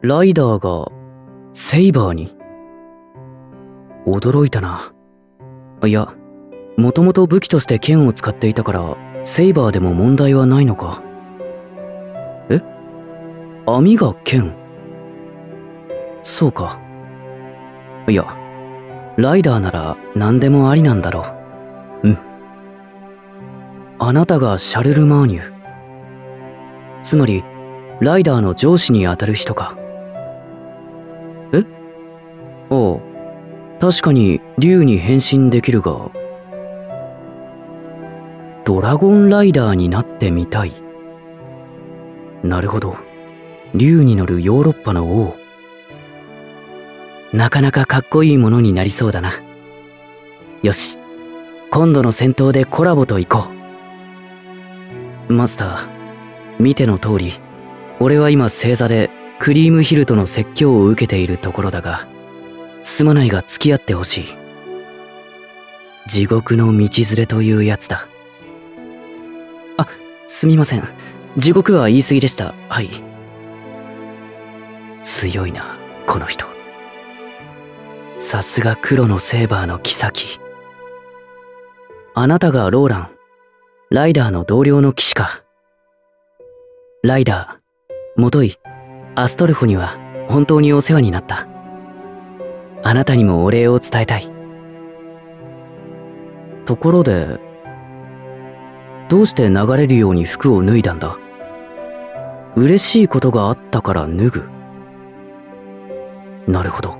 ライダーがセイバーに驚いたな。いや、もともと武器として剣を使っていたからセイバーでも問題はないのか。え？網が剣？そうか。いや、ライダーなら何でもありなんだろう。うん。あなたがシャルル・マーニュ。つまり、ライダーの上司にあたる人か。えお。確かに竜に変身できるが、ドラゴンライダーになってみたい。なるほど。竜に乗るヨーロッパの王。なかなかかっこいいものになりそうだな。よし。今度の戦闘でコラボと行こう。マスター、見ての通り、俺は今星座でクリームヒルとの説教を受けているところだが、すまないが付き合ってほしい。地獄の道連れというやつだ。あ、すみません。地獄は言い過ぎでした。はい。強いな、この人。さすが黒のセーバーの妃。あなたがローラン、ライダーの同僚の騎士か。ライダー、もとい、アストルフォには本当にお世話になった。あなたにもお礼を伝えたい。ところで、どうして流れるように服を脱いだんだ？嬉しいことがあったから脱ぐ。なるほど。